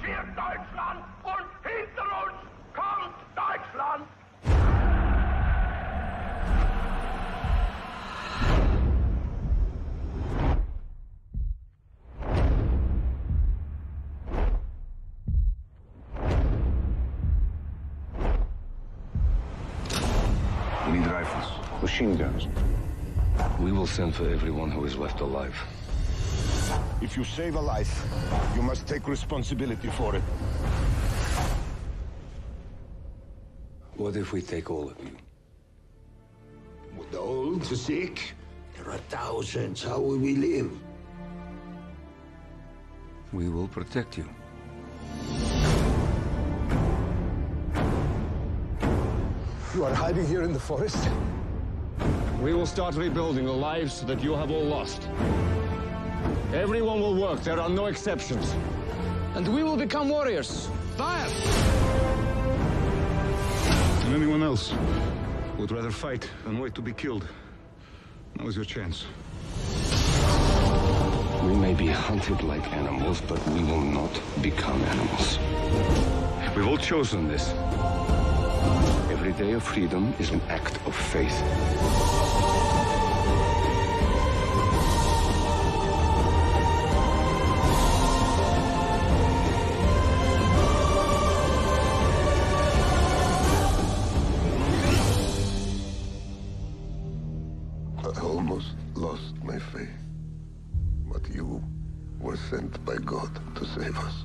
marschiert Deutschland und hinter uns kommt Deutschland. We need rifles, machine guns. We will send for everyone who is left alive. If you save a life, you must take responsibility for it. What if we take all of you? With the old, the sick, there are thousands. How will we live? We will protect you. You are hiding here in the forest? We will start rebuilding the lives that you have all lost. Everyone will work, there are no exceptions. And we will become warriors. Fire! And anyone else would rather fight than wait to be killed. Now is your chance. We may be hunted like animals, but we will not become animals. We've all chosen this. Every day of freedom is an act of faith. I almost lost my faith. But you were sent by God to save us.